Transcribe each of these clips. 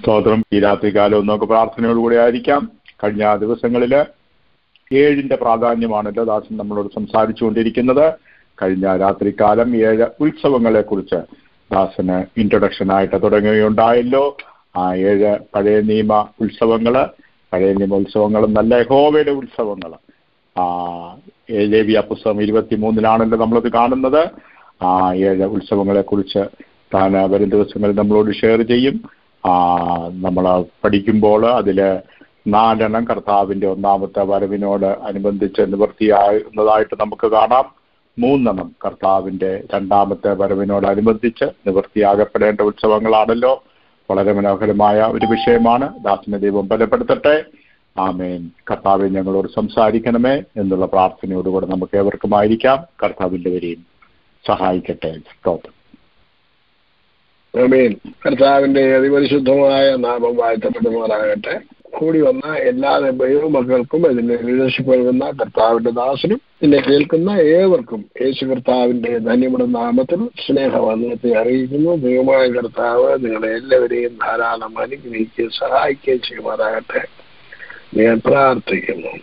സ്തോത്രം. ഈ രാത്രികാലം നമുക്ക് പ്രാർത്ഥനയോടുകൂടി ആയിരിക്കാം. കഴിഞ്ഞ ദിവസങ്ങളിൽ ഏഴിന്റെ പ്രാധാന്യമാണല്ലോ ദാസൻ നമ്മളോട് സംസാരിച്ചുകൊണ്ടിരിക്കുന്നത്. കഴിഞ്ഞ രാത്രികാലം ഏഴ് ഉത്സവങ്ങളെ കുറിച്ച് ദാസന് ഇൻട്രൊഡക്ഷൻ ആയിട്ട് തുടങ്ങുകയുണ്ടായല്ലോ. ആ ഏഴ് പഴയ നിയമ ഉത്സവങ്ങൾ പഴയ നിയമ ഉത്സവങ്ങൾ നല്ല ഹോവയുടെ ഉത്സവങ്ങൾ ആ ഏഴേവിയ പുസ്തകം ഇരുപത്തി മൂന്നിലാണല്ലോ നമ്മളത് കാണുന്നത്. ആ ഏഴ് ഉത്സവങ്ങളെ കുറിച്ച് താൻ വരും ദിവസങ്ങളിൽ നമ്മളോട് ഷെയർ ചെയ്യും. നമ്മൾ പഠിക്കുമ്പോൾ അതിൽ നാലെണ്ണം കർത്താവിന്റെ ഒന്നാമത്തെ വരവിനോട് അനുബന്ധിച്ച് നിവൃത്തിയാകുന്നതായിട്ട് നമുക്ക് കാണാം. മൂന്നെണ്ണം കർത്താവിന്റെ രണ്ടാമത്തെ വരവിനോട് വരവിനോടനുബന്ധിച്ച് നിവൃത്തിയാകപ്പെടേണ്ട ഉത്സവങ്ങളാണല്ലോ. വളരെ മനോഹരമായ ഒരു വിഷയമാണ്. ദാസന ദൈവം ബലപ്പെടുത്തട്ടെ. ആമേൻ. കർത്താവിൻ ഞങ്ങളോട് സംസാരിക്കണമേ എന്നുള്ള പ്രാർത്ഥനയോടുകൂടെ നമുക്ക് ഏവർക്കുമായിരിക്കാം. കർത്താവിന്റെ വരെയും സഹായിക്കട്ടെ. സ്തോത്രം. ആമേൻ കർത്താവിന്റെ അതിപരിശുദ്ധമായ നാമം വാഴ്ത്തപ്പെടുമാറാകട്ടെ. കൂടി വന്ന എല്ലാ ദൈവമക്കൾക്കും അതിന്റെ ലീഡർഷിപ്പ് നൽകുന്ന കർത്താവിന്റെ ദാസനും ഇതിനെ കേൾക്കുന്ന ഏവർക്കും യേശു കർത്താവിന്റെ ധന്യമുടെ നാമത്തിൽ സ്നേഹവന്ദനത്തെ അറിയിക്കുന്നു. ദൈവമായ കർത്താവ് നിങ്ങളെ എല്ലാവരെയും ധാരാളം അനുഗ്രഹിക്കുകയും സഹായിക്കുകയും ചെയ്യുമാറാകട്ടെ. ഞാൻ പ്രാർത്ഥിക്കുന്നു.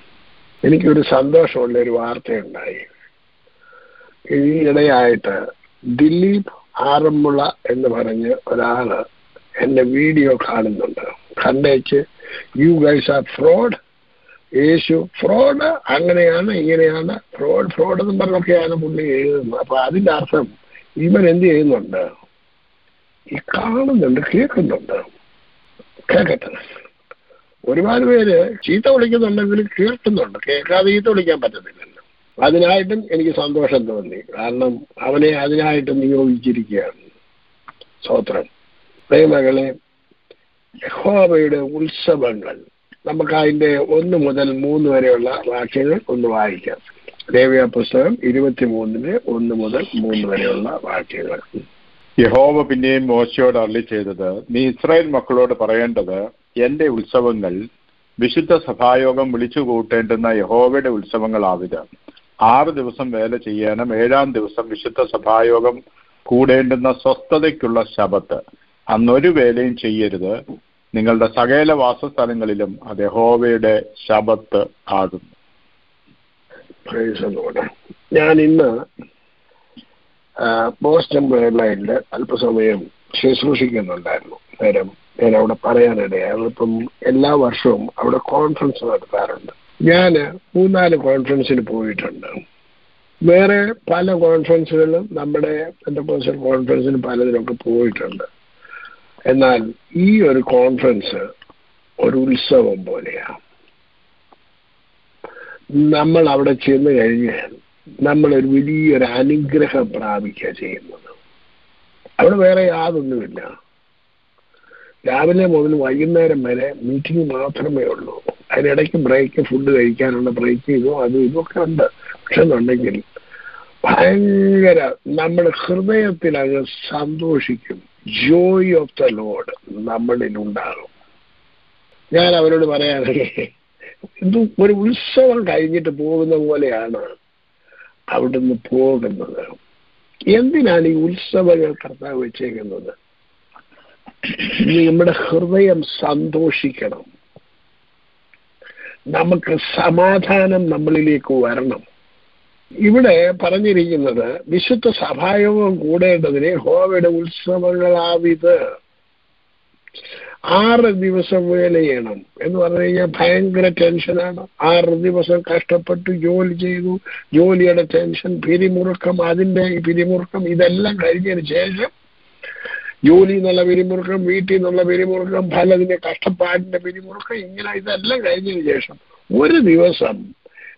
എനിക്കൊരു സന്തോഷമുള്ള ഒരു വാർത്തയുണ്ടായി. ഈ ഇടയായിട്ട് ദിലീപ് ആറന്മുള എന്ന് പറഞ്ഞ് ഒരാൾ എന്റെ വീഡിയോ കാണുന്നുണ്ട്. കണ്ടേച്ച് you guys are fraud Yesu fraud അങ്ങനെയാണ് ഇങ്ങനെയാണ്. ഫ്രോഡ് ഫ്രോഡ് എന്ന് പറഞ്ഞൊക്കെയാണ് പുള്ളി എഴുതുന്നത്. അപ്പൊ അതിന്റെ അർത്ഥം ഇവൻ എന്ത് ചെയ്യുന്നുണ്ട്? ഈ കാണുന്നുണ്ട് കേൾക്കുന്നുണ്ട്. കേൾക്കട്ടെ. ഒരുപാട് പേര് ചീത്ത വിളിക്കുന്നുണ്ടെങ്കിൽ കേൾക്കുന്നുണ്ട്. കേൾക്കാതെ ചീത്ത വിളിക്കാൻ പറ്റത്തില്ലല്ലോ അതിനായിട്ടും എനിക്ക് സന്തോഷം തോന്നി. കാരണം അവനെ അതിനായിട്ട് നിയോഗിച്ചിരിക്കുകയാണ് സ്വോത്രം പ്രേമകളെ യഹോബയുടെ ഉത്സവങ്ങൾ നമുക്ക് അതിന്റെ ഒന്ന് മുതൽ മൂന്ന് വരെയുള്ള വാക്യങ്ങൾ ഒന്ന് വായിക്കാം. ദേവിയ പുസ്തകം ഇരുപത്തിമൂന്നിന് ഒന്ന് മുതൽ മൂന്ന് വരെയുള്ള വാക്യങ്ങൾ. യഹോവ പിന്നെയും മോശയോട് അരളി ചെയ്തത് നീ ഇസ്രായേൽ മക്കളോട് പറയേണ്ടത് എന്റെ ഉത്സവങ്ങൾ വിശുദ്ധ സഭായോഗം വിളിച്ചു കൂട്ടേണ്ടുന്ന യഹോവയുടെ ഉത്സവങ്ങളാവിത്. ആറ് ദിവസം വേല ചെയ്യാനും ഏഴാം ദിവസം വിശുദ്ധ സഭായോഗം കൂടേണ്ടുന്ന സ്വസ്ഥതയ്ക്കുള്ള ശബത്ത്. അന്നൊരു വേലയും ചെയ്യരുത്. നിങ്ങളുടെ സകല വാസസ്ഥലങ്ങളിലും അത് ഹോവയുടെ ശബത്ത് ആകുന്നു. ഞാൻ ഇന്ന് ബോസ്റ്റൺ എയർലൈനിൽ അല്പസമയം ശുശ്രൂഷിക്കുന്നുണ്ടായിരുന്നു. നേരം ഞാൻ അവിടെ പറയാനിടയാണ് ഇപ്പം എല്ലാ വർഷവും അവിടെ കോൺഫറൻസ് നടത്താറുണ്ട്. ഞാൻ മൂന്നാൽ കോൺഫറൻസിന് പോയിട്ടുണ്ട്. വേറെ പല കോൺഫറൻസുകളിലും നമ്മുടെ എന്റർപ്രസൽ കോൺഫറൻസിന് പലതിനൊക്കെ പോയിട്ടുണ്ട്. എന്നാൽ ഈ ഒരു കോൺഫറൻസ് ഒരു ഉത്സവം പോലെയാണ് നമ്മൾ അവിടെ ചെന്ന് കഴിഞ്ഞ് നമ്മൾ ഒരു വലിയൊരു അനുഗ്രഹം പ്രാപിക്കുക ചെയ്യുന്നത്. അവിടെ വേറെ യാതൊന്നുമില്ല. രാവിലെ മുതൽ വൈകുന്നേരം വരെ മീറ്റിംഗ് മാത്രമേ ഉള്ളൂ. അതിനിടയ്ക്ക് ബ്രേക്ക് ഫുഡ് കഴിക്കാനുള്ള ബ്രേക്ക് ഇതോ അതും ഇതൊക്കെ ഉണ്ട്. പക്ഷെ എന്നുണ്ടെങ്കിൽ ഭയങ്കര നമ്മുടെ ഹൃദയത്തിൽ അത് സന്തോഷിക്കും. ജോയ് ഓഫ് ദ ലോഡ് നമ്മളിൽ ഉണ്ടാകും ഞാൻ അവരോട് പറയാറുണ്ട് ഇത് ഒരു ഉത്സവം കഴിഞ്ഞിട്ട് പോകുന്ന പോലെയാണ് അവിടുന്ന് പോകുന്നത്. എന്തിനാണ് ഈ ഉത്സവങ്ങൾ കർത്താവ് വെച്ചേക്കുന്നത്? നമ്മുടെ ഹൃദയം സന്തോഷിക്കണം. നമുക്ക് സമാധാനം നമ്മളിലേക്ക് വരണം. ഇവിടെ പറഞ്ഞിരിക്കുന്നത് വിശുദ്ധ സഭായോഗം കൂടേണ്ടതിന് ഹോവയുടെ ഉത്സവങ്ങളാവിത്. ആറ് ദിവസം വേല ചെയ്യണം എന്ന് പറഞ്ഞു കഴിഞ്ഞാൽ ഭയങ്കര ടെൻഷനാണ്. ആറ് ദിവസം കഷ്ടപ്പെട്ട് ജോലി ചെയ്തു ജോലിയുടെ ടെൻഷൻ പിരിമുറുക്കം അതിന്റെ പിരിമുറുക്കം ഇതെല്ലാം കഴിഞ്ഞതിന് ശേഷം ജോലി എന്നുള്ള പിരിമുറുക്കം വീട്ടിൽ നിന്നുള്ള പിരിമുറുക്കം പലതിന്റെ കഷ്ടപ്പാടിന്റെ പിരിമുറുക്കം ഇങ്ങനെ ഇതെല്ലാം കഴിഞ്ഞതിന് ശേഷം ഒരു ദിവസം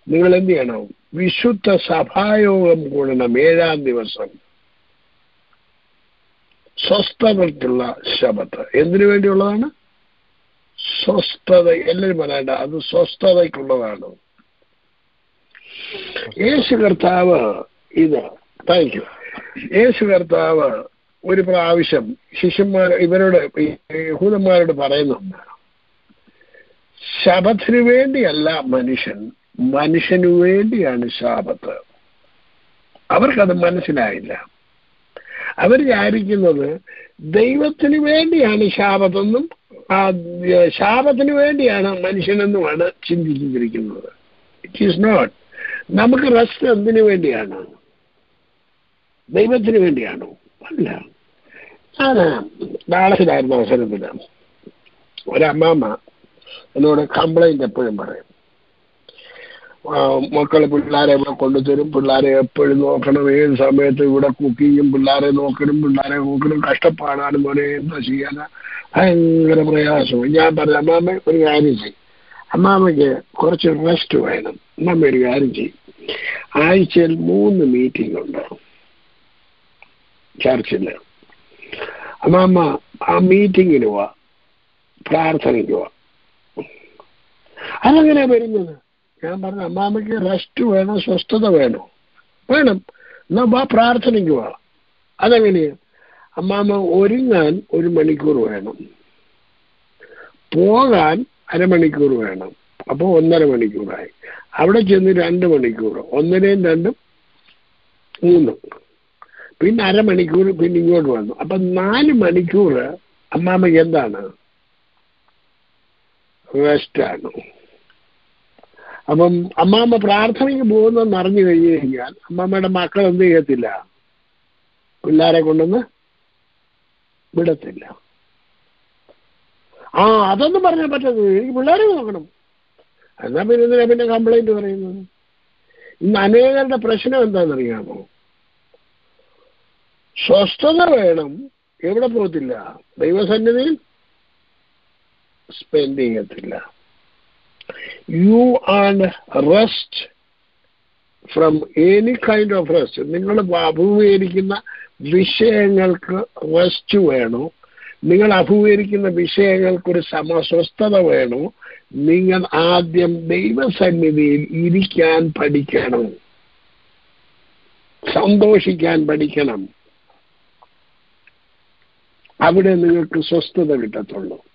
നിങ്ങൾ എന്ത് ചെയ്യണം? വിശുദ്ധ സഭായോഗം കൂടണം ഏഴാം ദിവസം. സ്വസ്ഥതയ്ക്കുള്ള ശബത്ത്. എന്തിനു വേണ്ടിയുള്ളതാണ്? സ്വസ്ഥത. എല്ലാവരും പറയണ്ട അത് സ്വസ്ഥതയ്ക്കുള്ളതാണ്. യേശു കർത്താവ് ഇത് താങ്ക് യു. യേശു കർത്താവ് ഒരു പ്രാവശ്യം ശിഷ്യന്മാർ ഇവരോട് യഹൂദന്മാരോട് പറയുന്നുണ്ട് ശപത്തിനു വേണ്ടിയല്ല മനുഷ്യൻ മനുഷ്യനു വേണ്ടിയാണ് ശാപത്ത്. അവർക്കത് മനസ്സിലായില്ല. അവർ വിചാരിക്കുന്നത് ദൈവത്തിന് വേണ്ടിയാണ് ശാപത്തെന്നും ശാപത്തിന് വേണ്ടിയാണ് മനുഷ്യനെന്നുമാണ് ചിന്തിച്ചിരിക്കുന്നത്. ഇറ്റ് ഈസ് നോട്ട് നമുക്ക് റെസ്റ്റ് എന്തിനു വേണ്ടിയാണ്? ദൈവത്തിന് വേണ്ടിയാണോ? അല്ല. ഞാൻ ഡാളസിലായിരുന്ന അവസരത്തിൽ ഒരമ്മമ്മ എന്നോട് കംപ്ലൈന്റ് എപ്പോഴും പറയും. മക്കൾ പിള്ളേരെ ഇവിടെ കൊണ്ടുതരും പിള്ളേരെ എപ്പോഴും നോക്കണം. ഏത് സമയത്ത് ഇവിടെ കുക്ക് ചെയ്യും പിള്ളേരെ നോക്കണം പിള്ളേരെ നോക്കണം. കഷ്ടപ്പാടാണ് മോനെ എന്താ ചെയ്യാന ഭയങ്കര പ്രയാസവും ഞാൻ പറഞ്ഞ അമ്മാമ്മ ഒരു കാര്യം ചെയ്യും. അമ്മാമ്മയ്ക്ക് കുറച്ച് റെസ്റ്റ് വേണം. അമ്മാമ്മ ഒരു കാര്യം ചെയ്യും. ആഴ്ചയിൽ മൂന്ന് മീറ്റിംഗ് ഉണ്ട്. ചർച്ചിൽ അമ്മാമ്മ ആ മീറ്റിങ്ങിന് പോവാ. പ്രാർത്ഥനയ്ക്ക് പോവാ. അതെങ്ങനെയാ വരുന്നത് ഞാൻ പറഞ്ഞു അമ്മാമ്മയ്ക്ക് റെസ്റ്റ് വേണം സ്വസ്ഥത വേണോ. വേണം. എന്നാ വാ പ്രാർത്ഥനയ്ക്ക് പോവാ. അതെങ്ങനെയാ അമ്മാമ്മ ഒരുങ്ങാൻ ഒരു മണിക്കൂർ വേണം. പോകാൻ അരമണിക്കൂർ വേണം. അപ്പോൾ ഒന്നര മണിക്കൂറായി. അവിടെ ചെന്ന് രണ്ട് മണിക്കൂർ ഒന്നരയും രണ്ടും മൂന്നും. പിന്നെ അരമണിക്കൂർ പിന്നെ ഇങ്ങോട്ട് വന്നു. അപ്പൊ നാല് മണിക്കൂർ അമ്മാമ്മയ്ക്ക് എന്താണ്? റെസ്റ്റാണ്. അപ്പം അമ്മാമ്മ പ്രാർത്ഥനയ്ക്ക് പോകുന്നെന്ന് അറിഞ്ഞു കഴിഞ്ഞു കഴിഞ്ഞാൽ അമ്മാമ്മയുടെ മക്കൾ എന്ത് ചെയ്യത്തില്ല? പിള്ളേരെ കൊണ്ടൊന്ന് വിടത്തില്ല. ആ അതൊന്നും പറഞ്ഞാൽ പറ്റത്തില്ല. എനിക്ക് പിള്ളേരെ നോക്കണം. എന്നാ പിന്നെ പിന്നെ കംപ്ലൈന്റ് പറയുന്നത്? ഇന്ന് അനേകരുടെ പ്രശ്നം എന്താണെന്നറിയാമോ? സ്വസ്ഥത വേണം. എവിടെ പോകത്തില്ല. ദൈവസന്നിധിയിൽ സ്പെൻഡ് ചെയ്യത്തില്ല. You and rest from any kind of rest നിങ്ങൾ അഭിമുഖീകരിക്കുന്ന വിഷയങ്ങൾക്ക് റെസ്റ്റ് വേണോ. നിങ്ങൾ അഭിമുഖീകരിക്കുന്ന വിഷയങ്ങൾക്കൊരു സമസ്വസ്ഥത വേണോ. നിങ്ങൾ ആദ്യം ദൈവസന്നിധിയിൽ ഇരിക്കാൻ പഠിക്കണം. സന്തോഷിക്കാൻ പഠിക്കണം. അവിടെ നിങ്ങൾക്ക് സ്വസ്ഥത കിട്ടത്തുള്ളൂ.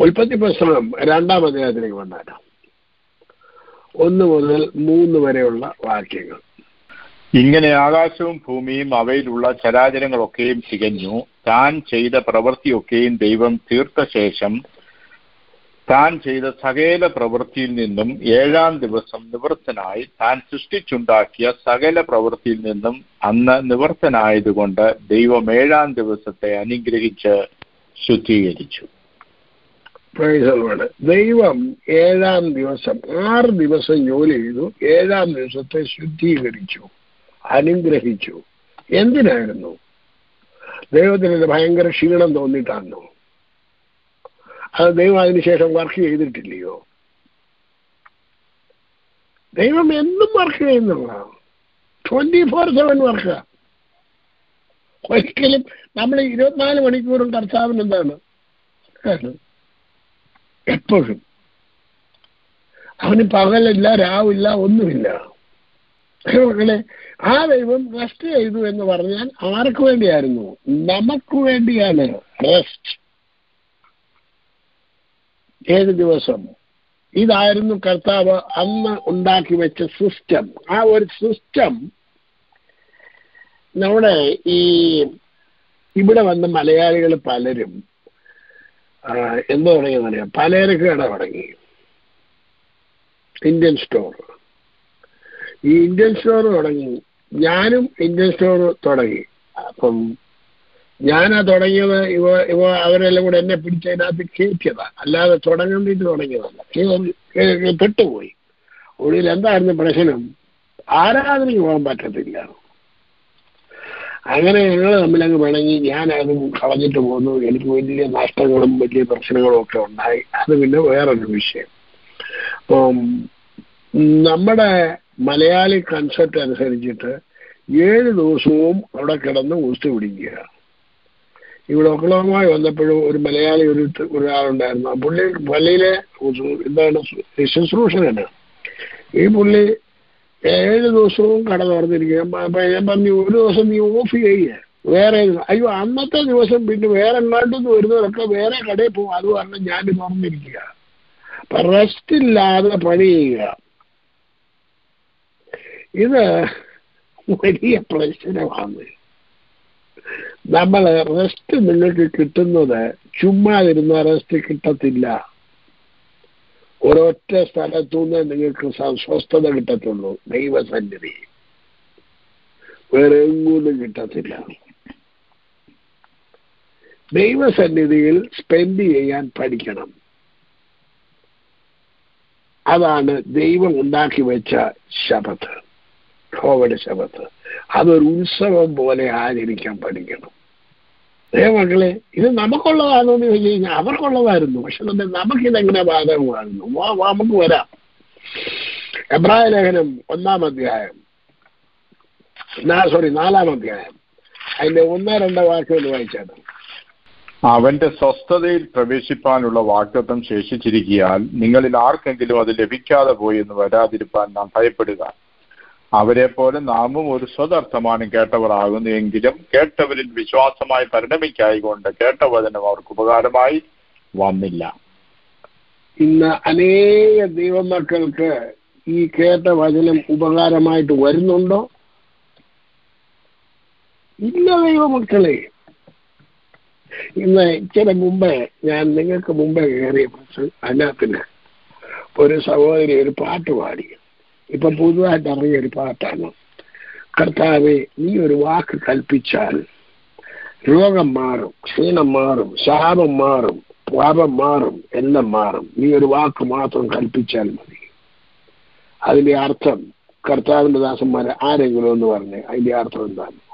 ഉൽപ്പത്തി പുസ്തകം രണ്ടാം അധ്യായത്തിലേക്ക് വന്നേക്കാം. ഒന്ന് മുതൽ മൂന്ന് വരെയുള്ള വാക്യങ്ങൾ. ഇങ്ങനെ ആകാശവും ഭൂമിയും അവയിലുള്ള ചരാചരങ്ങളൊക്കെയും തികഞ്ഞു. താൻ ചെയ്ത പ്രവൃത്തിയൊക്കെയും ദൈവം തീർത്ത ശേഷം താൻ ചെയ്ത സകല പ്രവൃത്തിയിൽ നിന്നും ഏഴാം ദിവസം നിവൃത്തനായി താൻ സൃഷ്ടിച്ചുണ്ടാക്കിയ സകല പ്രവൃത്തിയിൽ നിന്നും അന്ന് നിവൃത്തനായതുകൊണ്ട് ദൈവം ഏഴാം ദിവസത്തെ അനുഗ്രഹിച്ച് ശുദ്ധീകരിച്ചു. ദൈവം ഏഴാം ദിവസം ആറ് ദിവസം ജോലി ചെയ്തു ഏഴാം ദിവസത്തെ ശുദ്ധീകരിച്ചു അനുഗ്രഹിച്ചു. എന്തിനായിരുന്നു? ദൈവത്തിന് ഭയങ്കര ക്ഷീണം തോന്നിയിട്ടാണോ? അത് ദൈവം അതിനുശേഷം വർക്ക് ചെയ്തിട്ടില്ലയോ? ദൈവം എന്നും വർക്ക് ചെയ്യുന്നുള്ളതാണ് ട്വന്റി ഫോർ സെവൻ വർക്ക് ഒരിക്കലും നമ്മൾ ഇരുപത്തിനാല് മണിക്കൂറും കർത്താവിന് എന്താണ്? എപ്പോഴും. അവന് പകലില്ല രാവില്ല ഒന്നുമില്ല. മക്കളെ ആ ദൈവം റെസ്റ്റ് ചെയ്തു എന്ന് പറഞ്ഞാൽ ആർക്ക് വേണ്ടിയായിരുന്നു? നമുക്ക് വേണ്ടിയാണ്. റെസ്റ്റ് ഏഴ് ദിവസം? ഇതായിരുന്നു കർത്താവ് അന്ന് ഉണ്ടാക്കി വെച്ച സിസ്റ്റം. ആ ഒരു സിസ്റ്റം നമ്മുടെ ഈ ഇവിടെ വന്ന മലയാളികൾ പലരും എന്തോ തുടങ്ങിയെന്നറിയാം പലചരക്ക് കട തുടങ്ങി. Indian store. ഈ ഇന്ത്യൻ സ്റ്റോർ തുടങ്ങി. ഞാനും ഇന്ത്യൻ സ്റ്റോർ തുടങ്ങി. അപ്പം ഞാനാ തുടങ്ങിയത് ഇവ ഇവ അവരെല്ലാം കൂടെ എന്നെ പിടിച്ചതിനകത്ത് കയറ്റിയതാ. അല്ലാതെ തുടങ്ങേണ്ടിട്ട് തുടങ്ങിയതല്ല. പെട്ടുപോയി. ഒടുവിൽ എന്തായിരുന്നു പ്രശ്നം? ആരാധനയ്ക്ക് പോകാൻ പറ്റത്തില്ല. അങ്ങനെ ഞങ്ങൾ തമ്മിൽ അങ്ങ് ഞാൻ ഞാനത് കളഞ്ഞിട്ട് പോന്നു. എനിക്ക് വലിയ നഷ്ടങ്ങളും വലിയ പ്രശ്നങ്ങളും ഒക്കെ ഉണ്ടായി. അത് പിന്നെ വേറൊരു വിഷയം. അപ്പം നമ്മുടെ മലയാളി കൺസെപ്റ്റ് അനുസരിച്ചിട്ട് ഏഴ് ദിവസവും അവിടെ കിടന്ന് ഊസ്റ്റ് പിടിക്കുക. ഇവിടെ ഒക്കളവുമായി വന്നപ്പോഴും ഒരു മലയാളി ഒരു ഒരാളുണ്ടായിരുന്നു. ആ പുള്ളി പള്ളിയിലെ എന്താണ് ശുശ്രൂഷകന് ഈ പുള്ളി ഏഴ് ദിവസവും കട തുറന്നിരിക്കുക അപ്പൊ ഞാൻ പറഞ്ഞു ഒരു ദിവസം നീ ഓഫ് ചെയ്യുക വേറെ അയ്യോ അന്നത്തെ ദിവസം പിന്നെ വേറെ എങ്ങാണ്ടെന്ന് വരുന്നവരൊക്കെ വേറെ കടയിൽ പോകും. അത് കാരണം ഞാൻ തുറന്നിരിക്കുക അപ്പൊ റെസ്റ്റ് ഇല്ലാതെ പണി ചെയ്യുക. ഇത് വലിയ പ്രശ്നമാണ്. നമ്മൾ റെസ്റ്റ് നിങ്ങൾക്ക് കിട്ടുന്നത് ചുമ്മാ ഇരുന്ന റെസ്റ്റ് കിട്ടത്തില്ല. ഒരൊറ്റ സ്ഥലത്തുനിന്ന് നിങ്ങൾക്ക് സ്വസ്ഥത കിട്ടത്തുള്ളൂ ദൈവസന്നിധി. വേറെ എങ്ങൂന്നും കിട്ടത്തില്ല. ദൈവസന്നിധിയിൽ സ്പെൻഡ് ചെയ്യാൻ പഠിക്കണം. അതാണ് ദൈവം ഉണ്ടാക്കി വെച്ച ശപത്ത് കോവിഡ് ശബത്ത് അതൊരു ഉത്സവം പോലെ ആചരിക്കാൻ പഠിക്കണം. ഏ മക്കളെ ഇത് നമുക്കുള്ളതാണോ എന്ന് ചോദിച്ചു കഴിഞ്ഞാൽ അവർക്കുള്ളതായിരുന്നു. പക്ഷെ നമുക്കിതെങ്ങനെ ബാധകമായിരുന്നു നമുക്ക് വരാം. എബ്രായ ലേഖനം ഒന്നാം അധ്യായം. സോറി നാലാം അധ്യായം. അതിന്റെ ഒന്ന് രണ്ട് വാക്കുകൾ വായിച്ചാണ് അവന്റെ സ്വസ്ഥതയിൽ പ്രവേശിപ്പാനുള്ള വാക്തത്വം ശേഷിച്ചിരിക്കിയാൽ നിങ്ങളിൽ ആർക്കെങ്കിലും അത് ലഭിക്കാതെ പോയി എന്ന് വരാതിരിപ്പാൻ നാം ഭയപ്പെടുക. അവരെ പോലെ നാമും ഒരു സ്വതർത്ഥമാനം കേട്ടവർ ആകുന്നു എങ്കിലും കേട്ടവരിൽ വിശ്വാസമായി പരിണമിക്കായികൊണ്ട് കേട്ട വചനം അവർക്ക് ഉപകാരമായി വന്നില്ല. ഇന്ന് അനേക ദൈവമക്കൾക്ക് ഈ കേട്ട വചനം ഉപകാരമായിട്ട് വരുന്നുണ്ടോ? ഇല്ല ദൈവമക്കളെ. ഇന്ന് ഇച്ചിരി മുമ്പേ ഞാൻ നിങ്ങൾക്ക് മുമ്പേ കയറിയ അതിനകത്തിന് ഒരു സഹോദരി ഒരു പാട്ട് പാടി. ഇപ്പൊ പുതുതായിട്ട് ഇറങ്ങിയ ഒരു പാട്ടാണ്. കർത്താവെ നീ ഒരു വാക്ക് കൽപ്പിച്ചാൽ രോഗം മാറും ക്ഷീണം മാറും ശാപം മാറും പാപം മാറും എല്ലാം മാറും. നീ ഒരു വാക്ക് മാത്രം കൽപ്പിച്ചാൽ മതി. അതിന്റെ അർത്ഥം കർത്താവിന്റെ ദാസന്മാരെ ആരെങ്കിലും എന്ന് പറഞ്ഞേ. അതിന്റെ അർത്ഥം എന്താണ്?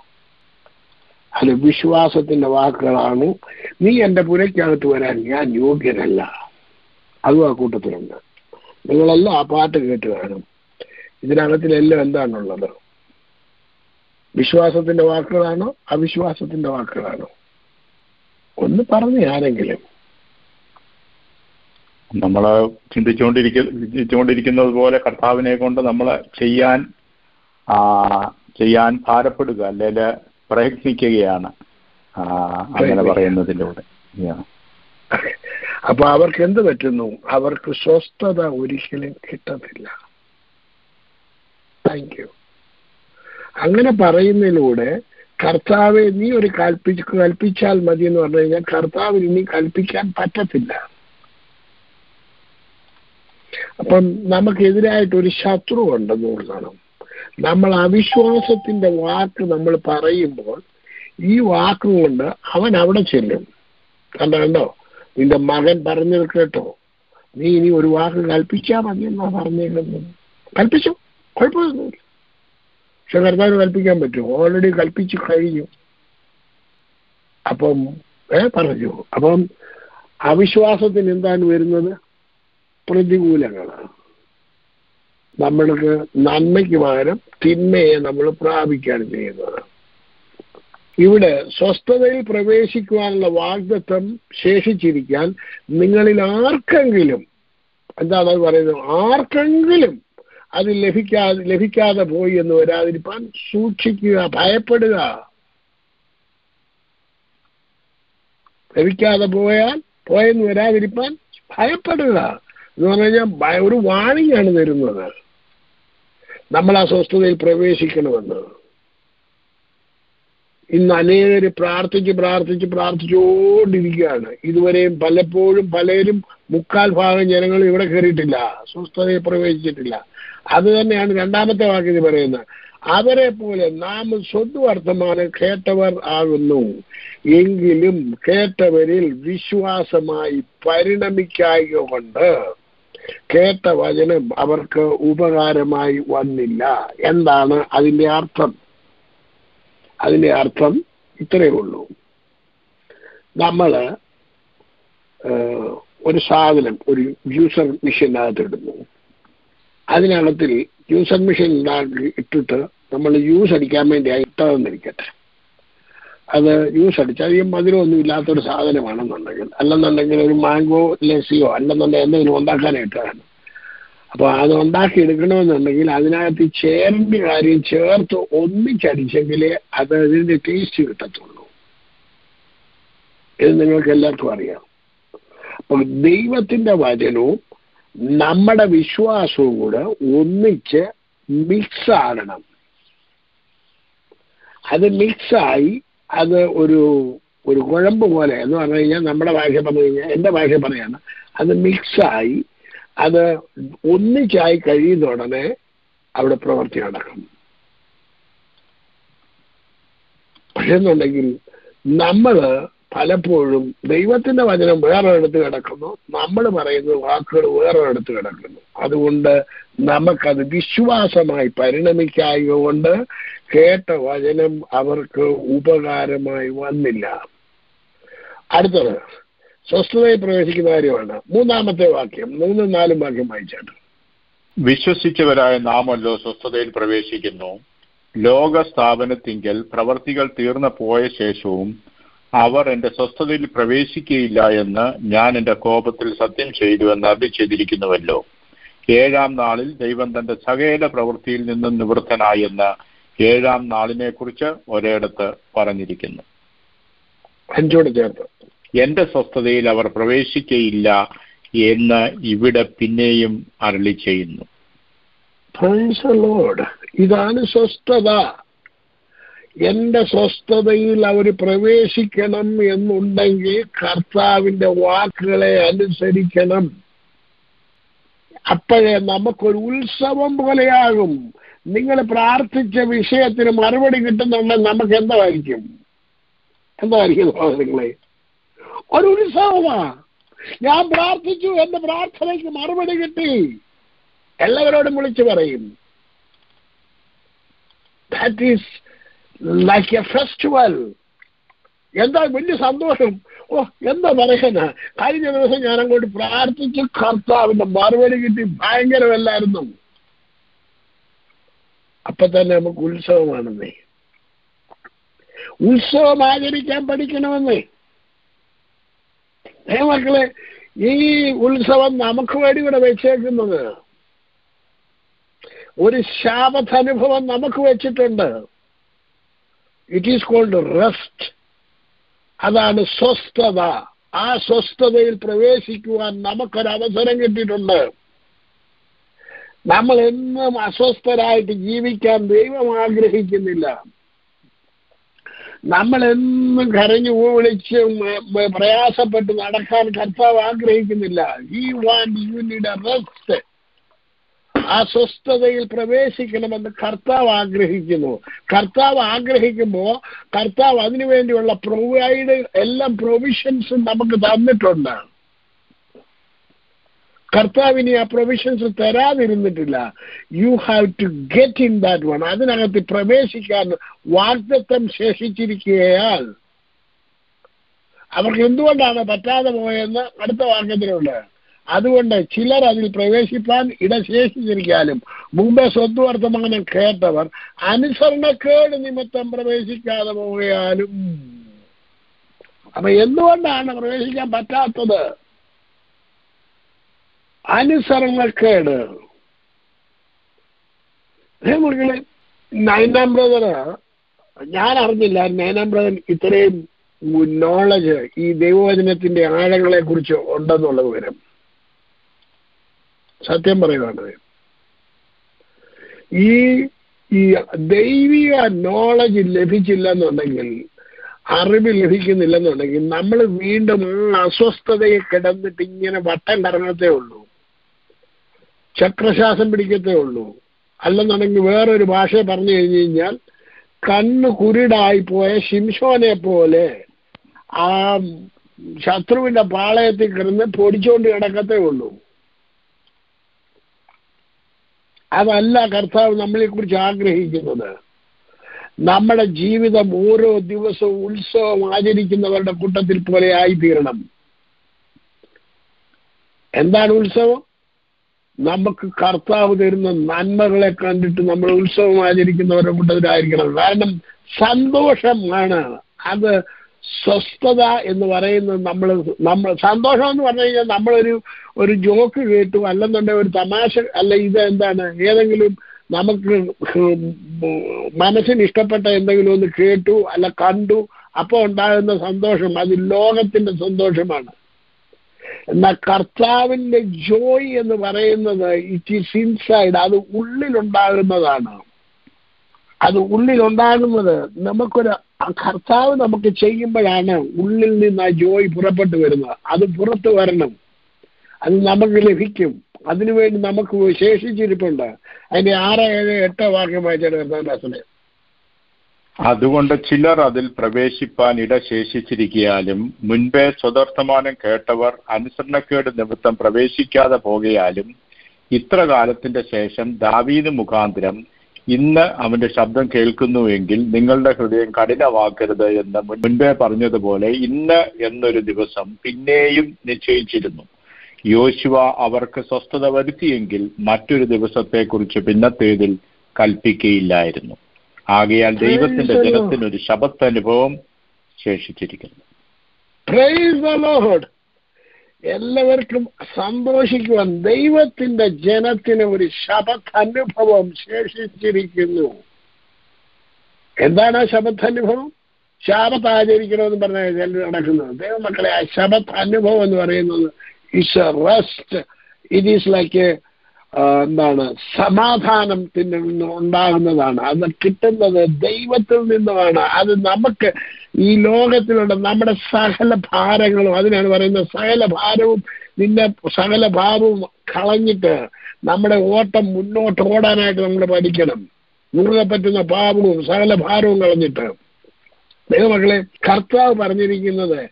അത് വിശ്വാസത്തിന്റെ വാക്കുകളാണ്. നീ എന്റെ പുരയ്ക്കകത്ത് വരാൻ ഞാൻ യോഗ്യനല്ല. അതും ആ കൂട്ടത്തിലുണ്ട്. നിങ്ങളെല്ലാം ആ പാട്ട് കേട്ട് കാണും. ഇതിനകത്തിലെല്ലാം എന്താണുള്ളത്? വിശ്വാസത്തിന്റെ വാക്കുകളാണോ? അവിശ്വാസത്തിന്റെ വാക്കുകളാണോ? ഒന്ന് പറഞ്ഞു ആരെങ്കിലും. നമ്മൾ ചിന്തിച്ചുകൊണ്ടിരിക്ക ചിന്തിച്ചുകൊണ്ടിരിക്കുന്നത് പോലെ കർത്താവിനെ കൊണ്ട് നമ്മൾ ചെയ്യാൻ ആ, ചെയ്യാൻ ഭാരപ്പെടുക അല്ലെങ്കിൽ പ്രയത്നിക്കുകയാണ് അങ്ങനെ പറയുന്നതിലൂടെ. അപ്പൊ അവർക്ക് എന്ത് പറ്റുന്നു? അവർക്ക് സ്വസ്ഥത ഒരിക്കലും കിട്ടത്തില്ല. താങ്ക് യു അങ്ങനെ പറയുന്നതിലൂടെ കർത്താവെ നീ ഒരു കൽപ്പിച്ച് കൽപ്പിച്ചാൽ മതി എന്ന് പറഞ്ഞു കഴിഞ്ഞാൽ കർത്താവിന് ഇനി കൽപ്പിക്കാൻ പറ്റത്തില്ല. അപ്പം നമുക്കെതിരായിട്ട് ഒരു ശത്രു ഉണ്ടെന്ന് ഓർക്കണം. നമ്മൾ അവിശ്വാസത്തിന്റെ വാക്ക് നമ്മൾ പറയുമ്പോൾ ഈ വാക്ക് കൊണ്ട് അവൻ അവിടെ ചെല്ലും. കണ്ടോ നിന്റെ മകൻ പറഞ്ഞത് കേട്ടോ. നീ ഇനി ഒരു വാക്ക് കൽപ്പിച്ചാൽ മതി എന്നാ പറഞ്ഞേക്കുന്നത്. കൽപ്പിച്ചു. കുഴപ്പമൊന്നുമില്ല. പക്ഷെ കർത്താവിന് കൽപ്പിക്കാൻ പറ്റും ഓൾറെഡി കൽപ്പിച്ചു കഴിഞ്ഞു. അപ്പം ഏ പറഞ്ഞു. അപ്പം അവിശ്വാസത്തിന് എന്താണ് വരുന്നത്? പ്രതികൂലങ്ങളാണ്. നമ്മൾക്ക് നന്മയ്ക്ക് പകരം തിന്മയെ നമ്മൾ പ്രാപിക്കുകയാണ് ചെയ്യുന്നത്. ഇവിടെ സ്വസ്ഥതയിൽ പ്രവേശിക്കുവാനുള്ള വാഗ്ദത്വം ശേഷിച്ചിരിക്കാൻ നിങ്ങളിൽ ആർക്കെങ്കിലും എന്താണ് പറയുന്നത്? ആർക്കെങ്കിലും അത് ലഭിക്കാതെ ലഭിക്കാതെ പോയി എന്ന് വരാതിരിക്കാൻ സൂക്ഷിക്കുക ഭയപ്പെടുക. ലഭിക്കാതെ പോയാൽ പോയെന്ന് വരാതിരിക്കാൻ ഭയപ്പെടുക. എന്ന് പറഞ്ഞു കഴിഞ്ഞാൽ ഒരു വാണിംഗ് ആണ് തരുന്നത്. നമ്മൾ ആ സ്വസ്ഥതയിൽ പ്രവേശിക്കണമെന്ന്. ഇന്ന് അനേകര് പ്രാർത്ഥിച്ച് പ്രാർത്ഥിച്ച് പ്രാർത്ഥിച്ചുകൊണ്ടിരിക്കുകയാണ്. ഇതുവരെയും പലപ്പോഴും പലരും മുക്കാൽ ഭാഗം ജനങ്ങൾ ഇവിടെ കയറിയിട്ടില്ല. സ്വസ്ഥതയിൽ പ്രവേശിച്ചിട്ടില്ല. അത് തന്നെയാണ് രണ്ടാമത്തെ വാക്കിന് പറയുന്നത്. അവരെ പോലെ നാം സ്വദ്വർത്തമാനം കേട്ടവർ ആകുന്നു. എങ്കിലും കേട്ടവരിൽ വിശ്വാസമായി പരിണമിക്കായ കൊണ്ട് കേട്ട വചനം അവർക്ക് ഉപകാരമായി വന്നില്ല. എന്താണ് അതിന്റെ അർത്ഥം? അതിന്റെ അർത്ഥം ഇത്രയേ ഉള്ളൂ. നമ്മൾ ഒരു സാധനം ഒരു ജ്യൂസർ മെഷീനകത്ത് ഇടുന്നു. അതിനകത്തിൽ യൂസ് അഡ്മിഷൻ ഇട്ടിട്ട് നമ്മൾ യൂസ് അടിക്കാൻ വേണ്ടി ഇട്ടതെന്നിരിക്കട്ടെ അത് യൂസ് അടിച്ചാൽ അധികം മധുരമൊന്നും ഇല്ലാത്തൊരു സാധനമാണെന്നുണ്ടെങ്കിൽ അല്ലെന്നുണ്ടെങ്കിൽ ഒരു മാംഗോ ലസിയോ അല്ലെന്നുണ്ടെങ്കിൽ എന്തെങ്കിലും ഉണ്ടാക്കാനായിട്ടാണ്. അപ്പോൾ അത് ഉണ്ടാക്കി എടുക്കണമെന്നുണ്ടെങ്കിൽ അതിനകത്ത് ഈ കാര്യം ചേർത്ത് ഒന്നിച്ചടിച്ചെങ്കിലേ അത് അതിന്റെ ടേസ്റ്റ് കിട്ടത്തുള്ളൂ. ഇത് നിങ്ങൾക്ക് എല്ലാവർക്കും അറിയാം. അപ്പൊ ദൈവത്തിന്റെ വചനവും നമ്മുടെ വിശ്വാസവും കൂടെ ഒന്നിച്ച് മിക്സ് ആകണം അത് മിക്സായി അത് ഒരു ഒരു കുഴമ്പ് പോലെ എന്ന് പറഞ്ഞു കഴിഞ്ഞാൽ നമ്മുടെ ഭാഷ പറഞ്ഞു കഴിഞ്ഞാൽ എന്റെ ഭാഷ പറയാണ്. അത് മിക്സായി അത് ഒന്നിച്ചായി കഴിയുന്ന ഉടനെ അവിടെ പ്രവൃത്തി നടക്കും. പക്ഷെന്നുണ്ടെങ്കിൽ നമ്മൾ പലപ്പോഴും ദൈവത്തിന്റെ വചനം വേറെ എടുത്ത് കിടക്കുന്നു. നമ്മൾ പറയുന്ന വാക്കുകൾ വേറെ എടുത്ത് കിടക്കുന്നു. അതുകൊണ്ട് നമുക്കത് വിശ്വാസമായി പരിണമിക്കായതുകൊണ്ട് കേട്ട വചനം അവർക്ക് ഉപകാരമായി വന്നില്ല. അടുത്തത് സ്വസ്ഥതയിൽ പ്രവേശിക്കുന്ന കാര്യമാണ്. മൂന്നാമത്തെ വാക്യം മൂന്നും നാലും വാക്യം വായിച്ചാട്ട്. വിശ്വസിച്ചവരായ നാമല്ലോ സ്വസ്ഥതയിൽ പ്രവേശിക്കുന്നു. ലോക സ്ഥാപനത്തിങ്കൽ പ്രവർത്തികൾ തീർന്നു പോയ ശേഷവും അവർ എന്റെ സ്വസ്ഥതയിൽ പ്രവേശിക്കുകയില്ല എന്ന് ഞാൻ എന്റെ കോപത്തിൽ സത്യം ചെയ്തു എന്ന് അറി ചെയ്തിരിക്കുന്നുവല്ലോ. ഏഴാം നാളിൽ ദൈവം തന്റെ സകല പ്രവൃത്തിയിൽ നിന്നും നിവൃത്തനായെന്ന് ഏഴാം നാളിനെ കുറിച്ച് ഒരിടത്ത് പറഞ്ഞിരിക്കുന്നു. അഞ്ചോട് ചേർത്ത്. എന്റെ സ്വസ്ഥതയിൽ അവർ പ്രവേശിക്കയില്ല എന്ന് ഇവിടെ പിന്നെയും അരളി ചെയ്യുന്നു. ഇതാണ് സ്വസ്ഥത. എന്റെ സ്വസ്ഥതയിൽ അവർ പ്രവേശിക്കണം എന്നുണ്ടെങ്കിൽ കർത്താവിന്റെ വാക്കുകളെ അനുസരിക്കണം. അപ്പോഴേ നമുക്കൊരു ഉത്സവം പോലെയാകും. നിങ്ങൾ പ്രാർത്ഥിച്ച വിഷയത്തിന് മറുപടി കിട്ടുന്നുണ്ടെങ്കിൽ നമുക്ക് എന്തായിരിക്കും? എന്തായിരിക്കും നിങ്ങളെ ഒരു ഉത്സവമാ. ഞാൻ പ്രാർത്ഥിച്ചു എന്റെ പ്രാർത്ഥനയ്ക്ക് മറുപടി കിട്ടി. എല്ലാവരോടും വിളിച്ചു പറയും. That is like a festival എന്താ വലിയ സന്തോഷം. ഓ എന്താ പറയാനാ കഴിഞ്ഞ ദിവസം ഞാൻ അങ്ങോട്ട് പ്രാർത്ഥിച്ച് കർത്താവിന്റെ മറുപടി കിട്ടി. ഭയങ്കരമല്ലായിരുന്നു. അപ്പൊ തന്നെ നമുക്ക് ഉത്സവമാണെന്നേ. ഉത്സവം ആചരിക്കാൻ പഠിക്കണമെന്നേ. ഏ മക്കളെ ഈ ഉത്സവം നമുക്ക് വേണ്ടി ഇവിടെ വെച്ചേക്കുന്നത്. ഒരു ശാപത്തനുഭവം നമുക്ക് വെച്ചിട്ടുണ്ട്. ഇറ്റ് ഈസ് കോൾഡ് റെസ്റ്റ് അതാണ് സ്വസ്ഥത. ആ സ്വസ്ഥതയിൽ പ്രവേശിക്കുവാൻ നമുക്കൊരു അവസരം കിട്ടിയിട്ടുണ്ട്. നമ്മൾ എന്നും അസ്വസ്ഥരായിട്ട് ജീവിക്കാൻ ദൈവം ആഗ്രഹിക്കുന്നില്ല. നമ്മൾ എന്നും കരഞ്ഞു വിളിച്ച് പ്രയാസപ്പെട്ട് നടക്കാൻ കർത്താവ് ആഗ്രഹിക്കുന്നില്ല. ഈ want you need a rest ആ സ്വസ്ഥതയിൽ പ്രവേശിക്കണമെന്ന് കർത്താവ് ആഗ്രഹിക്കുന്നു. കർത്താവ് ആഗ്രഹിക്കുമ്പോൾ കർത്താവ് അതിനു വേണ്ടിയുള്ള പ്രൊവൈഡ് എല്ലാം പ്രൊവിഷൻസും നമുക്ക് തന്നിട്ടുണ്ട്. കർത്താവിന് ആ provisions തരാതിരുന്നിട്ടില്ല. You have to get in that one അതിനകത്ത് പ്രവേശിക്കാൻ വാഗ്ദത്വം ശേഷിച്ചിരിക്കുകയാൽ. അവർക്ക് എന്തുകൊണ്ടാണ് പറ്റാതെ പോയെന്ന് അടുത്ത വാക്യത്തിലുണ്ട്. അതുകൊണ്ട് ചിലർ അതിൽ പ്രവേശിപ്പാൻ ഇടശേഷിച്ചിരിക്കാനും മുമ്പേ സ്വദ്വർത്തമാനം കേട്ടവർ അനുസരണക്കേട് നിമിത്തം പ്രവേശിക്കാതെ പോവുകയാലും. അപ്പൊ എന്തുകൊണ്ടാണ് പ്രവേശിക്കാൻ പറ്റാത്തത്? അനുസരണക്കേട്. മുറികളെ നയനാം ബ്രദറ് ഞാൻ അറിഞ്ഞില്ല നയനാം ബ്രദർ ഇത്രയും നോളജ് ഈ ദൈവവചനത്തിന്റെ ആഴങ്ങളെ കുറിച്ച് ഉണ്ടെന്നുള്ള വിവരം. സത്യം പറയുന്നുണ്ട് ഈ ഈ ദൈവിക നോളജ് ലഭിച്ചില്ല എന്നുണ്ടെങ്കിൽ അറിവ് ലഭിക്കുന്നില്ലെന്നുണ്ടെങ്കിൽ നമ്മൾ വീണ്ടും അസ്വസ്ഥതയെ കിടന്നിട്ട് ഇങ്ങനെ വട്ടം കറങ്ങത്തേ ഉള്ളൂ. ചക്രശ്വാസം പിടിക്കത്തേ ഉള്ളൂ. അല്ലെന്നുണ്ടെങ്കിൽ വേറൊരു ഭാഷ പറഞ്ഞു കഴിഞ്ഞു കഴിഞ്ഞാൽ കണ്ണ് കുരുടായി പോയ ശിംഷോനെ പോലെ ആ ശത്രുവിന്റെ പാളയത്തിൽ കിടന്ന് പൊടിച്ചോണ്ട് കിടക്കത്തേ ഉള്ളൂ. അതല്ല കർത്താവ് നമ്മളെ കുറിച്ച് ആഗ്രഹിക്കുന്നത്. നമ്മുടെ ജീവിതം ഓരോ ദിവസവും ഉത്സവം ആചരിക്കുന്നവരുടെ കൂട്ടത്തിൽ പോലെ ആയിത്തീരണം. എന്താണ് ഉത്സവം? നമുക്ക് കർത്താവ് തരുന്ന നന്മകളെ കണ്ടിട്ട് നമ്മൾ ഉത്സവം ആചരിക്കുന്നവരുടെ കൂട്ടത്തിലായിരിക്കണം. കാരണം സന്തോഷമാണ്. അത് സ്വസ്ഥത എന്ന് പറയുന്നത് നമ്മൾ നമ്മൾ സന്തോഷം എന്ന് പറഞ്ഞു കഴിഞ്ഞാൽ നമ്മളൊരു ഒരു ജോക്ക് കേട്ടു അല്ലെന്നുണ്ടെങ്കിൽ ഒരു തമാശ അല്ല ഇത് എന്താണ് ഏതെങ്കിലും നമുക്ക് മനസ്സിന് ഇഷ്ടപ്പെട്ട എന്തെങ്കിലും ഒന്ന് കേട്ടു അല്ല കണ്ടു അപ്പോൾ ഉണ്ടാകുന്ന സന്തോഷം അത് ലോകത്തിന്റെ സന്തോഷമാണ്. എന്നാൽ കർത്താവിന്റെ ജോയ് എന്ന് പറയുന്നത് ഇറ്റ് ഈസ് ഇൻസൈഡ് അത് ഉള്ളിലുണ്ടാകുന്നതാണ്. അത് ഉള്ളിലുണ്ടാകുന്നത് നമുക്കൊരു കർത്താവ് നമുക്ക് ചെയ്യുമ്പോഴാണ് ഉള്ളിൽ നിന്ന് ആ ജോയ് പുറപ്പെട്ടു വരുന്നത്. അത് പുറത്തു വരണം. അത് നമുക്ക് ലഭിക്കും. അതിനുവേണ്ടി നമുക്ക് ശേഷിച്ചിരിപ്പുണ്ട് അതിന്റെ ആറ് ഏഴ് എട്ട് വാക്യം വായിച്ചാണ് കർത്താവിന്റെ അതുകൊണ്ട് ചിലർ അതിൽ പ്രവേശിപ്പാൻ ഇട ശേഷിച്ചിരിക്കയാലും മുൻപേ സ്വതർത്ഥമാനം കേട്ടവർ അനുസരണക്കേട് നിമിത്തം പ്രവേശിക്കാതെ പോകയാലും ഇത്ര കാലത്തിന്റെ ശേഷം ദാവീദ് മുഖാന്തരം ഇന്ന് അവന്റെ ശബ്ദം കേൾക്കുന്നുവെങ്കിൽ നിങ്ങളുടെ ഹൃദയം കഠിനമാക്കരുത് എന്ന് മുൻപേ പറഞ്ഞതുപോലെ ഇന്ന് എന്നൊരു ദിവസം പിന്നെയും നിശ്ചയിച്ചിരുന്നു. യോശുവ അവർക്ക് സ്വസ്ഥത വരുത്തിയെങ്കിൽ മറ്റൊരു ദിവസത്തെക്കുറിച്ച് പിന്നത്തേതിൽ കൽപ്പിക്കയില്ലായിരുന്നു. ആകയാൽ ദൈവത്തിന്റെ ജനത്തിനൊരു ശബത്തനുഭവം ശേഷിച്ചിരിക്കുന്നു. എല്ലാവർക്കും സന്തോഷിക്കുവാൻ ദൈവത്തിന്റെ ജനത്തിന് ഒരു ശബത്തനുഭവം ശേഷിച്ചിരിക്കുന്നു. എന്താണ് ആ ശബത്തനുഭവം ശാപത്ത് ആചരിക്കണമെന്ന് പറഞ്ഞാൽ ചിലർ നടക്കുന്നത്. ദൈവമക്കളെ ആ ശബത്ത് അനുഭവം എന്ന് പറയുന്നത് a rest it is like എന്താണ് സമാധാനം പിന്നെ ഉണ്ടാകുന്നതാണ്. അത് കിട്ടുന്നത് ദൈവത്തിൽ നിന്നുമാണ്. അത് നമുക്ക് ഈ ലോകത്തിലുള്ള നമ്മുടെ സകല ഭാരങ്ങളും അതിനാണ് പറയുന്നത് സകല ഭാരവും നിന്റെ സകല ഭാവവും കളഞ്ഞിട്ട് നമ്മുടെ ഓട്ടം മുന്നോട്ട് ഓടാനായിട്ട് നമ്മൾ പഠിക്കണം. മുറുകെ പറ്റുന്ന പാപവും സകല ഭാരവും കളഞ്ഞിട്ട്. ദൈവമക്കളെ കർത്താവ് പറഞ്ഞിരിക്കുന്നത്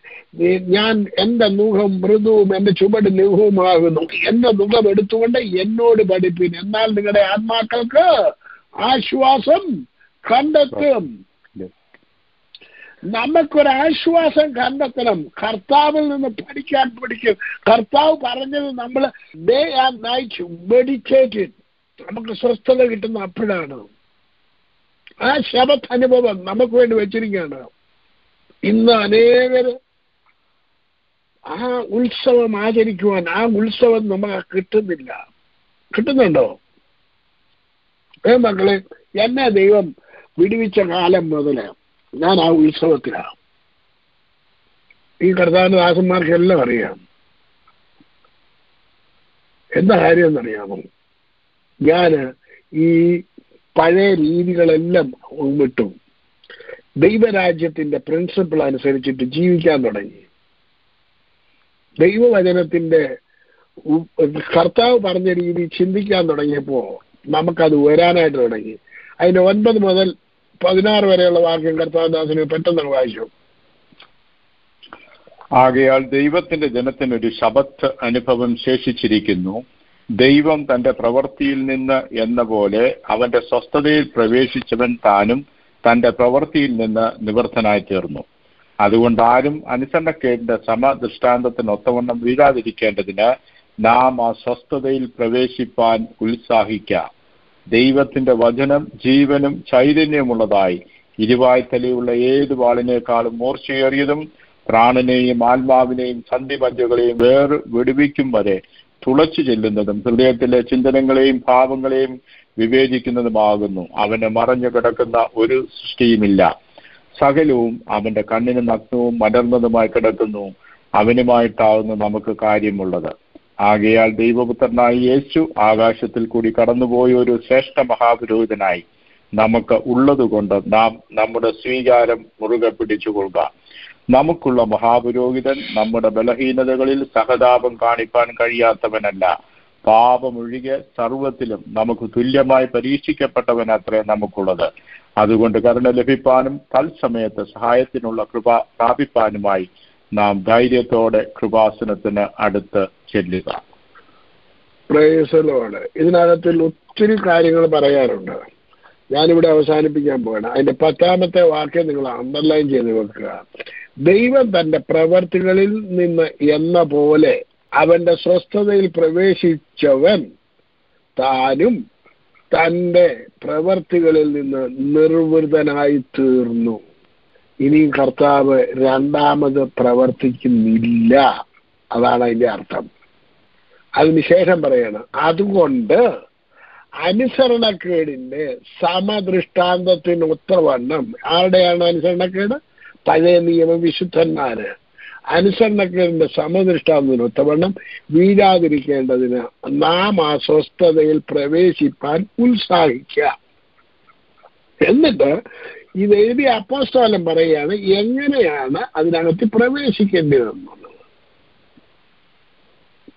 ഞാൻ എന്റെ മുഖം മൃദുവും എന്റെ ചുവട് ലഘുവുമാകുന്നു. എന്റെ മുഖം എടുത്തുകൊണ്ട് എന്നോട് പഠിപ്പിൻ. എന്നാൽ നിങ്ങളുടെ ആത്മാക്കൾക്ക് ആശ്വാസം കണ്ടെത്തും. നമുക്കൊരാശ്വാസം കണ്ടെത്തണം. കർത്താവിൽ നിന്ന് പഠിക്കാൻ പഠിക്കും. കർത്താവ് പറഞ്ഞത് നമ്മൾ ഡേ ആൻഡ് നൈറ്റ് മെഡിറ്റേറ്റഡ് നമുക്ക് സ്വസ്ഥത കിട്ടുന്ന അപ്പോഴാണ്. ആ ശബത്ത് അനുഭവം നമുക്ക് വേണ്ടി വെച്ചിരിക്കുകയാണ്. ഇന്ന് അനേകർ ആ ഉത്സവം ആചരിക്കുവാൻ ആ ഉത്സവം നമുക്ക് കിട്ടുന്നില്ല. കിട്ടുന്നുണ്ടോ? ഏ മക്കളെ എന്നെ ദൈവം വിടുവിച്ച കാലം മുതൽ ഞാൻ ആ ഉത്സവത്തിലാണ് ഈ കർത്താവിന്റെ എല്ലാം അറിയാം. എന്താ കാര്യം എന്നറിയാമോ? ഞാൻ ഈ പഴയ രീതികളെല്ലാം വിട്ടു ദൈവരാജ്യത്തിന്റെ പ്രിൻസിപ്പിൾ അനുസരിച്ചിട്ട് ജീവിക്കാൻ തുടങ്ങി. ദൈവവചനത്തിന്റെ കർത്താവ് പറഞ്ഞ രീതി ചിന്തിക്കാൻ തുടങ്ങിയപ്പോ നമുക്കത് വരാനായിട്ട് തുടങ്ങി. അതിന്റെ ഒൻപത് മുതൽ പതിനാറ് വരെയുള്ള വാക്യം കർത്താവദാസിന് പെട്ടെന്ന് വായിച്ചു. ആകയാൽ ദൈവത്തിന്റെ ജനത്തിനൊരു ശബത്ത് അനുഭവം ശേഷിച്ചിരിക്കുന്നു. ദൈവം തന്റെ പ്രവൃത്തിയിൽ നിന്ന് എന്ന പോലെ അവന്റെ സ്വസ്ഥതയിൽ പ്രവേശിച്ചവൻ താനും തന്റെ പ്രവൃത്തിയിൽ നിന്ന് നിവർത്തനായി തീർന്നു. അതുകൊണ്ട് ആരും അനുസരണക്കേടിന്റെ സമദൃഷ്ടാന്തത്തിന് ഒത്തവണ്ണം വീഴാതിരിക്കേണ്ടതിന് നാം ആ സ്വസ്ഥതയിൽ പ്രവേശിപ്പാൻ ഉത്സാഹിക്കാം. ദൈവത്തിന്റെ വചനം ജീവനും ചൈതന്യമുള്ളതായി. ഇരുവായ്ത്തലയുള്ള ഏത് വാളിനേക്കാളും മൂർച്ചയേറിയതും പ്രാണനെയും ആത്മാവിനെയും സന്ധിപഞ്ചകളെയും വേർ വെടിവിക്കും വരെ തുളച്ചു ചെല്ലുന്നതും ഹൃദയത്തിലെ ചിന്തനങ്ങളെയും ഭാവങ്ങളെയും വിവേചിക്കുന്നതുമാകുന്നു. അവന് മറഞ്ഞു കിടക്കുന്ന ഒരു സൃഷ്ടിയുമില്ല. സകലവും അവന്റെ കണ്ണിന് നഗ്നവും മലർന്നതുമായി കിടക്കുന്നു. അവനുമായിട്ടാവുന്നു നമുക്ക് കാര്യമുള്ളത്. ആകയാൽ ദൈവപുത്രനായി യേശു ആകാശത്തിൽ കൂടി കടന്നുപോയ ഒരു ശ്രേഷ്ഠ മഹാപുരോഹിതനായി നമുക്ക് ഉള്ളതുകൊണ്ട് നാം നമ്മുടെ സ്വീകാരം മുറുകെ പിടിച്ചുകൊള്ളുക. നമുക്കുള്ള മഹാപുരോഹിതൻ നമ്മുടെ ബലഹീനതകളിൽ സഹതാപം കാണിപ്പാൻ കഴിയാത്തവനല്ല. പാപമൊഴികെ സർവത്തിലും നമുക്ക് തുല്യമായി പരീക്ഷിക്കപ്പെട്ടവൻ അത്രേ നമുക്കുള്ളത്. അതുകൊണ്ട് കരുണ ലഭിപ്പാനും തത്സമയത്ത് സഹായത്തിനുള്ള കൃപ പ്രാപിപ്പാനുമായി നാം ധൈര്യത്തോടെ കൃപാസനത്തിന് അടുത്ത് ചെല്ലുക. പ്രേസലോട് ഇതിനകത്തിൽ ഒത്തിരി കാര്യങ്ങൾ പറയാറുണ്ട്. ഞാനിവിടെ അവസാനിപ്പിക്കാൻ പോവാണ്. അതിന്റെ പത്താമത്തെ വാക്യം നിങ്ങൾ അണ്ടർലൈൻ ചെയ്ത് വെക്കുക. ദൈവം തന്റെ പ്രവർത്തികളിൽ നിന്ന് എന്ന പോലെ അവന്റെ സ്വസ്ഥതയിൽ പ്രവേശിച്ചവൻ താനും തന്റെ പ്രവർത്തികളിൽ നിന്ന് നിർവൃതനായി തീർന്നു. ഇനിയും കർത്താവ് രണ്ടാമത് പ്രവർത്തിക്കുന്നില്ല. അതാണ് അതിന്റെ അർത്ഥം. അതിനുശേഷം പറയാണ് അതുകൊണ്ട് അനുസരണക്കേടിന്റെ സമദൃഷ്ടാന്തത്തിന് ഉത്തരവണ്ണം. ആരുടെയാണ് അനുസരണക്കേട്? പഴയ നിയമ വിശുദ്ധന്മാര്. അനുസരണക്കേടിന്റെ സമദൃഷ്ടാന്തത്തിന് ഒത്തവണ്ണം വീഴാതിരിക്കേണ്ടതിന് നാം ആ സ്വസ്ഥതയിൽ പ്രവേശിപ്പാൻ ഉത്സാഹിക്കുക. എന്നിട്ട് ഇത് എഴുതിയ അപ്പോസ്തോലം പറയുകയാണ് എങ്ങനെയാണ് അതിനകത്ത് പ്രവേശിക്കേണ്ടതെന്നുള്ളത്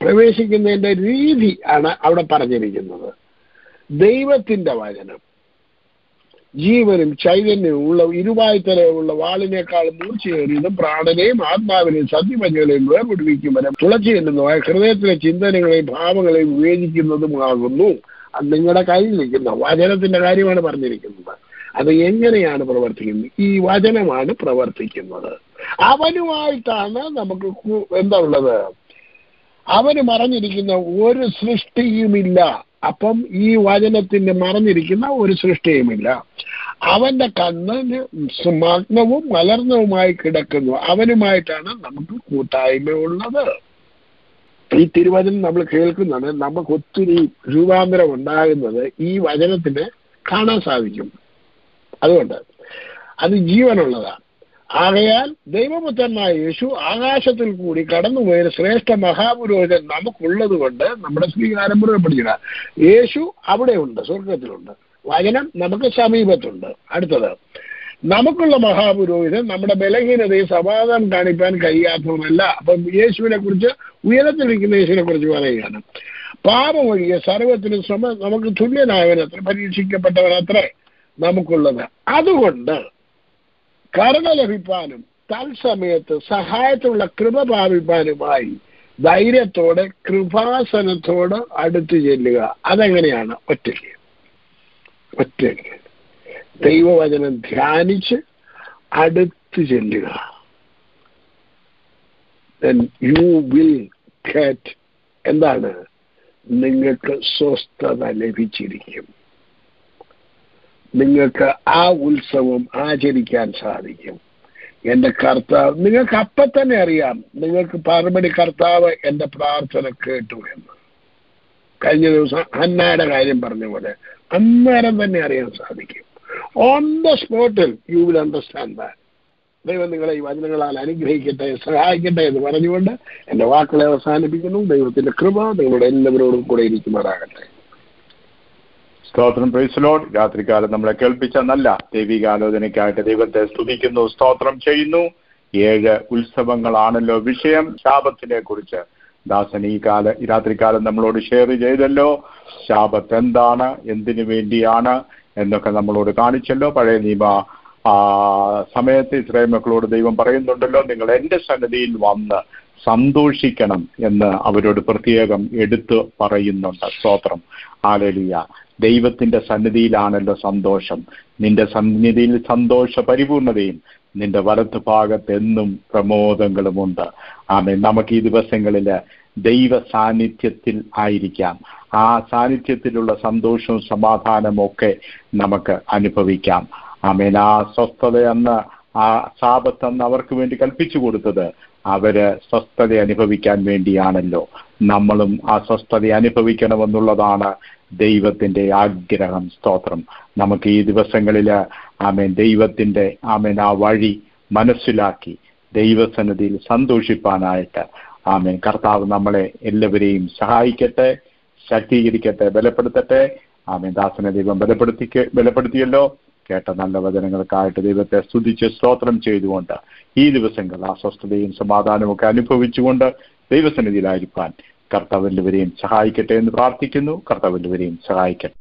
പ്രവേശിക്കുന്നതിന്റെ രീതി ആണ് അവിടെ പറഞ്ഞിരിക്കുന്നത്. ദൈവത്തിന്റെ വചനം. ജീവനും ചൈതന്യവും ഉള്ള ഇരുവായ്ത്തരവുള്ള വാളിനേക്കാൾ മൂർച്ചയേറിയതും പ്രാണനെയും ആത്മാവിനെയും സത്യവചകളെയും വേർപിടിപ്പിക്കും വരെ തുളച്ചു ചെല്ലുന്നതായ ഹൃദയത്തിലെ ചിന്തനങ്ങളെയും ഭാവങ്ങളെയും വിവേചിക്കുന്നതുമാകുന്നു. അത് നിങ്ങളുടെ കയ്യിലിരിക്കുന്ന വചനത്തിന്റെ കാര്യമാണ് പറഞ്ഞിരിക്കുന്നത്. അത് എങ്ങനെയാണ് പ്രവർത്തിക്കുന്നത്? ഈ വചനമാണ് പ്രവർത്തിക്കുന്നത്. അവനുമായിട്ടാണ് നമുക്ക് എന്താ ഉള്ളത്? അവന് മറഞ്ഞിരിക്കുന്ന ഒരു സൃഷ്ടിയുമില്ല. അപ്പം ഈ വചനത്തിന്റെ മറന്നിരിക്കുന്ന ഒരു സൃഷ്ടിയുമില്ല. അവന്റെ കണ്ണിന് മഗ്നവും മലർന്നവുമായി കിടക്കുന്നു. അവനുമായിട്ടാണ് നമുക്ക് കൂട്ടായ്മ ഉള്ളത് ഈ തിരുവചനം നമ്മൾ കേൾക്കുന്നത് നമുക്ക് ഒത്തിരി രൂപാന്തരം ഉണ്ടാകുന്നത് ഈ വചനത്തിന് കാണാൻ സാധിക്കും. അതുകൊണ്ട് അത് ജീവനുള്ളതാണ്. ആകയാൽ ദൈവപുത്രനായ യേശു ആകാശത്തിൽ കൂടി കടന്നുപോയ ശ്രേഷ്ഠ മഹാപുരോഹിതൻ നമുക്കുള്ളത് കൊണ്ട് നമ്മുടെ സ്വീകാരം പുറപ്പെടുക യേശു അവിടെയുണ്ട് സ്വർഗത്തിലുണ്ട് വചനം നമുക്ക് സമീപത്തുണ്ട്. അടുത്തത് നമുക്കുള്ള മഹാപുരോഹിതൻ നമ്മുടെ ബലഹീനതയെ സമാധാനം കാണിക്കാൻ കഴിയാത്തവനല്ല. അപ്പം യേശുവിനെ കുറിച്ച് ഉയരത്തിലിരിക്കുന്ന യേശുവിനെ കുറിച്ച് പറയുകയാണ്. പാപമൊഴികെ സർവത്തിനും ശ്രമം നമുക്ക് തുല്യനായവനത്ര പരീക്ഷിക്കപ്പെട്ടവനത്രേ നമുക്കുള്ളത്. അതുകൊണ്ട് കരുണ ലഭിപ്പാനും തത്സമയത്ത് സഹായത്തിലുള്ള കൃപ പ്രാപിപ്പാനുമായി ധൈര്യത്തോടെ കൃപാസനത്തോട് അടുത്തു ചെല്ലുക. അതെങ്ങനെയാണ്? ഒറ്റയ്ക്ക് ഒറ്റയ്ക്ക് ദൈവവചനം ധ്യാനിച്ച് അടുത്തു ചെല്ലുക. യു വിൽ get എന്താണ്? നിങ്ങൾക്ക് സ്വസ്ഥത ലഭിച്ചിരിക്കും. നിങ്ങൾക്ക് ആ ഉത്സവം ആചരിക്കാൻ സാധിക്കും. എന്റെ കർത്താവ് നിങ്ങൾക്ക് അപ്പം തന്നെ അറിയാം നിങ്ങൾക്ക് പാർമണി കർത്താവ് എന്റെ പ്രാർത്ഥന കേട്ടു എന്ന്. കഴിഞ്ഞ ദിവസം ഹന്നയുടെ കാര്യം പറഞ്ഞ പോലെ അന്നേരം തന്നെ അറിയാൻ സാധിക്കും. ഓൺ ദ സ്പോട്ടിൽ യു വിൽ അണ്ടർസ്റ്റാൻഡ് ദാറ്റ് ദൈവം നിങ്ങളെ ഈ വചനങ്ങളാൽ അനുഗ്രഹിക്കട്ടെ സഹായിക്കട്ടെ എന്ന് പറഞ്ഞുകൊണ്ട് എന്റെ വാക്കുകളെ അവസാനിപ്പിക്കുന്നു. ദൈവത്തിന്റെ കൃപ നിങ്ങളുടെ എല്ലാവരോടും കൂടെ ഇരിക്കുമാറാകട്ടെ. സ്തോത്രം. പ്രൈസലോഡ് രാത്രികാലം നമ്മളെ കേൾപ്പിച്ച നല്ല ദൈവികാലോചനയ്ക്കായിട്ട് ദൈവത്തെ സ്തുതിക്കുന്നു സ്തോത്രം ചെയ്യുന്നു. ഏഴ് ഉത്സവങ്ങളാണല്ലോ വിഷയം. ശാപത്തിനെ കുറിച്ച് ദാസൻ ഈ കാല രാത്രികാലം നമ്മളോട് ഷെയർ ചെയ്തല്ലോ. ശാപത്ത് എന്താണ്? എന്തിനു വേണ്ടിയാണ്? എന്നൊക്കെ നമ്മളോട് കാണിച്ചല്ലോ. പഴയ നിയമ ആ സമയത്ത് ഇസ്രായേൽ മക്കളോട് ദൈവം പറയുന്നുണ്ടല്ലോ നിങ്ങൾ എന്റെ സന്നദ്ധിയിൽ വന്ന് സന്തോഷിക്കണം എന്ന് അവരോട് പ്രത്യേകം എടുത്തു പറയുന്നുണ്ട്. സ്തോത്രം. ആലലിയ ദൈവത്തിന്റെ സന്നിധിയിലാണല്ലോ സന്തോഷം. നിന്റെ സന്നിധിയിൽ സന്തോഷ പരിപൂർണതയും നിന്റെ വലത്ത് ഭാഗത്ത് എന്നും പ്രമോദങ്ങളുമുണ്ട്. ആമേ നമുക്ക് ഈ ദിവസങ്ങളിൽ ദൈവ സാന്നിധ്യത്തിൽ ആയിരിക്കാം. ആ സാന്നിധ്യത്തിലുള്ള സന്തോഷവും സമാധാനവും ഒക്കെ നമുക്ക് അനുഭവിക്കാം. ആമേൻ. ആ സ്വസ്ഥത എന്ന ആ സാപത്ത് അന്ന് അവർക്ക് വേണ്ടി കൽപ്പിച്ചു കൊടുത്തത് അവർ സ്വസ്ഥത അനുഭവിക്കാൻ വേണ്ടിയാണല്ലോ. നമ്മളും ആ സ്വസ്ഥത അനുഭവിക്കണമെന്നുള്ളതാണ് ദൈവത്തിന്റെ ആഗ്രഹം സ്തോത്രം. നമുക്ക് ഈ ദിവസങ്ങളിൽ ആമേൻ ദൈവത്തിന്റെ ആമേൻ ആ വഴി മനസ്സിലാക്കി ദൈവസന്നിധിയിൽ സന്തോഷിപ്പാനായിട്ട് ആമേൻ കർത്താവ് നമ്മളെ എല്ലാവരെയും സഹായിക്കട്ടെ ശക്തീകരിക്കട്ടെ ബലപ്പെടുത്തട്ടെ. ആമേൻ ദാസനെ ദൈവം ബലപ്പെടുത്തി ബലപ്പെടുത്തിയല്ലോ. കേട്ട നല്ല വചനങ്ങൾക്കായിട്ട് ദൈവത്തെ സ്തുതിച്ച് സ്തോത്രം ചെയ്തുകൊണ്ട് ഈ ദിവസങ്ങൾ അസ്വസ്ഥതയും സമാധാനവും ഒക്കെ അനുഭവിച്ചുകൊണ്ട് ദൈവസന്നിധിയിലായിരിക്കാൻ കർത്താവ് എല്ലാവരെയും സഹായിക്കട്ടെ എന്ന് പ്രാർത്ഥിക്കുന്നു. കർത്താവ് എല്ലാവരെയും സഹായിക്കട്ടെ.